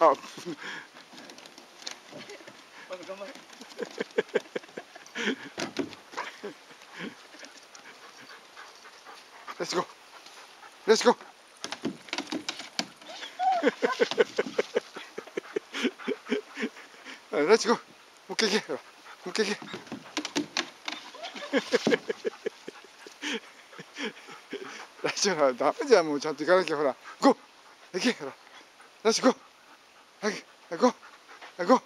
あ頑張れレッツゴー。レッツゴー。レッツゴもう一回行け。ほらもう一回行け。大丈夫だ。ダメじゃん。もうちゃんと行かなきゃ。ほら。ゴー。行けほらレッツゴーはいはいゴーはいゴー